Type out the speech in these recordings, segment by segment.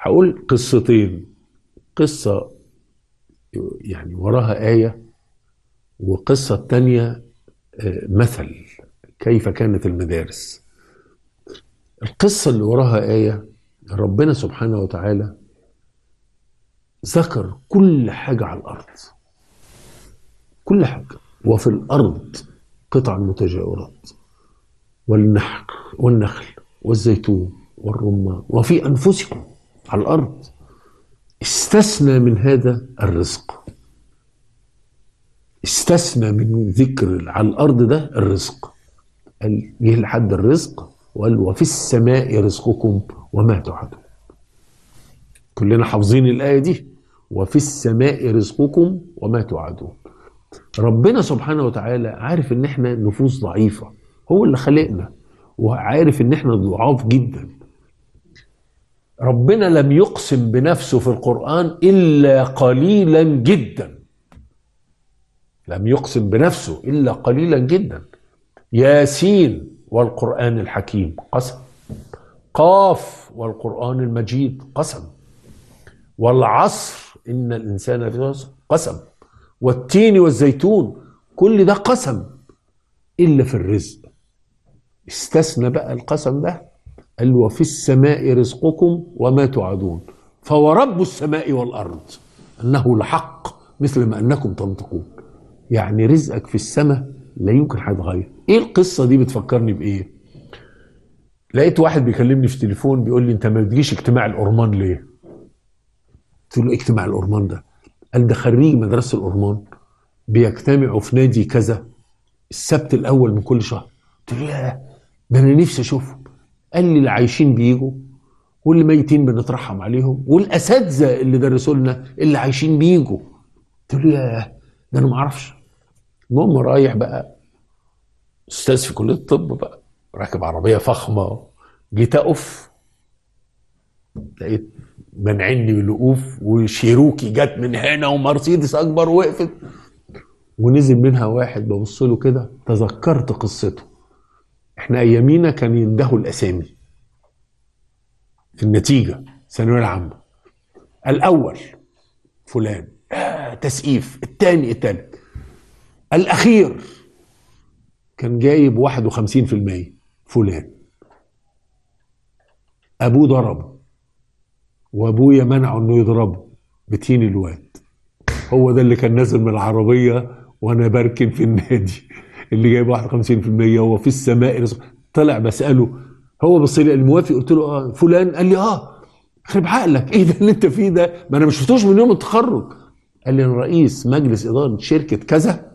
هقول قصتين. قصة يعني وراها آية وقصة التانية آه، مثل كيف كانت المدارس. القصة اللي وراها آية ربنا سبحانه وتعالى ذكر كل حاجة على الأرض. كل حاجة. وفي الأرض قطع متجاورات والنحل والنخل والزيتون والرمان وفي أنفسكم. على الأرض. استثنى من هذا الرزق. استثنى من ذكر على الأرض ده الرزق. قال جه لحد الرزق وقال وفي السماء رزقكم وما توعدون. كلنا حافظين الآية دي. وفي السماء رزقكم وما توعدون. ربنا سبحانه وتعالى عارف إن إحنا نفوس ضعيفة. هو اللي خلقنا. وعارف إن إحنا ضعاف جدا. ربنا لم يقسم بنفسه في القرآن إلا قليلا جدا. لم يقسم بنفسه إلا قليلا جدا. ياسين والقرآن الحكيم قسم. قاف والقرآن المجيد قسم. والعصر إن الإنسان خسر قسم. والتين والزيتون كل ده قسم. إلا في الرزق. استثنى بقى القسم ده. قال وفي السماء رزقكم وما توعدون. فورب السماء والأرض أنه لحق مثل ما أنكم تنطقون. يعني رزقك في السماء لا يمكن هيتغير إيه القصة دي بتفكرني بإيه؟ لقيت واحد بيكلمني في تليفون بيقول لي أنت ما بتجيش اجتماع الأورمان ليه؟ قلت له إيه اجتماع الأورمان ده؟ قال ده خريج مدرسة الأورمان بيجتمعوا في نادي كذا السبت الأول من كل شهر. قلت له ياه ده أنا نفسي أشوفهم قال لي اللي عايشين بيجوا واللي ميتين بنترحم عليهم والأساتذة اللي درسوا لنا اللي عايشين بيجوا. قلت له ياه ده أنا ما أعرفش. المهم رايح بقى أستاذ في كلية الطب بقى راكب عربية فخمة جيت أقف لقيت منعني بالوقوف وشيروكي جت من هنا ومرسيدس أكبر وقفت. ونزل منها واحد ببص له كده تذكرت قصته. إحنا ايامينا كان يندهوا الأسامي. النتيجة الثانوية العامة. الأول فلان. تسقيف. الثاني الثالث. الأخير كان جايب 51% فلان. أبوه ضربه. وأبويا منعه إنه يضربه بتين الواد. هو ده اللي كان نازل من العربية وأنا بركن في النادي. اللي جايب 51% هو في السماء طلع بسأله هو بص لي الموافق قلت له آه فلان؟ قال لي آه. خرب عقلك إيه ده اللي أنت فيه ده؟ ما أنا ما شفتوش من يوم التخرج. قال لي رئيس مجلس إدارة شركة كذا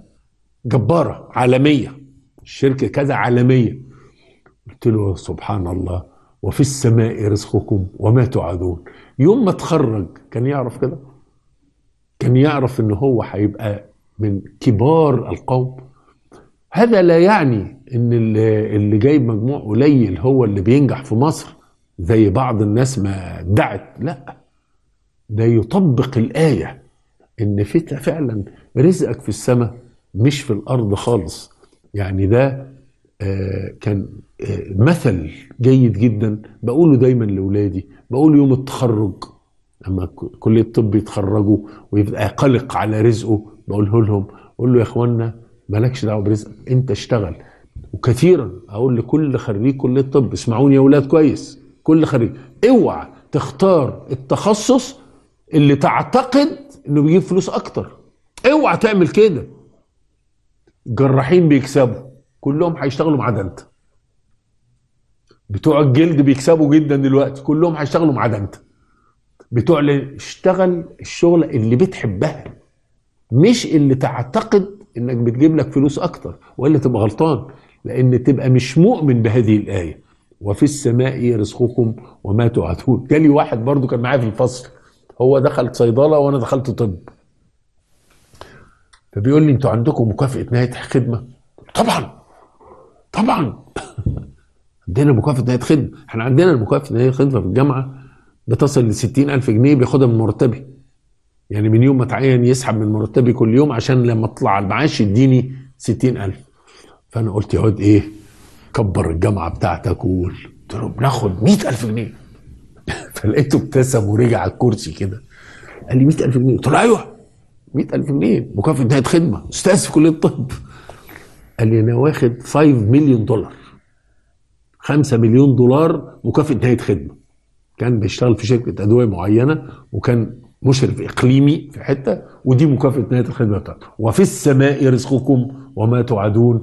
جبارة عالمية شركة كذا عالمية. قلت له سبحان الله وفي السماء رزقكم وما توعدون. يوم ما اتخرج كان يعرف كده؟ كان يعرف إن هو هيبقى من كبار القوم. هذا لا يعني إن اللي جايب مجموع قليل هو اللي بينجح في مصر زي بعض الناس ما ادعت لا. ده يطبق الآية إن فعلا رزقك في السماء مش في الأرض خالص. يعني ده آه كان آه مثل جيد جدا. بقوله دايما لأولادي بقول يوم التخرج لما كلية الطب يتخرجوا ويبقى قلق على رزقه بقوله لهم أقول له يا اخوانا مالكش دعوة برزقك انت اشتغل. وكثيرا أقول لكل خريج كلية الطب اسمعوني يا أولاد كويس. كل خريج اوعى تختار التخصص اللي تعتقد إنه بيجيب فلوس أكتر. اوعى تعمل كده. جراحين بيكسبوا. كلهم هيشتغلوا مع انت. بتوع الجلد بيكسبوا جدا دلوقتي. كلهم هيشتغلوا مع انت. بتوع اشتغل الشغل اللي بتحبها مش اللي تعتقد إنك بتجيب لك فلوس أكتر وإلا تبقى غلطان لأن تبقى مش مؤمن بهذه الآية. وفي السماء رزقكم وما توعدون. جالي واحد برضو كان معايا في الفصل. هو دخل صيدلة وأنا دخلت طب. فبيقول لي أنتوا عندكم مكافأة نهاية خدمة؟ طبعا طبعا. عندنا مكافأة نهاية خدمة. إحنا عندنا المكافأة نهاية خدمة في الجامعة. بتصل ل ألف جنيه بياخدها من مرتبي. يعني من يوم ما اتعين يسحب من مرتبي كل يوم عشان لما اطلع المعاش يديني ستين ألف. فأنا قلت يا واد إيه؟ كبر الجامعة بتاعتك وقول قلت له بناخد مئة ألف جنيه. فلقيته ابتسم ورجع على الكرسي كده. قال لي 100000 جنيه. قلت له أيوه 100000 جنيه. مكافأة نهاية خدمة. أستاذ في كلية الطب. قال لي أنا واخد 5 مليون دولار 5 مليون دولار مكافأة نهاية خدمة. كان بيشتغل في شركة أدوية معينة وكان مشرف إقليمي في حتة ودي مكافأة نهاية الخدمة بتاعته. وفي السماء رزقكم وما توعدون.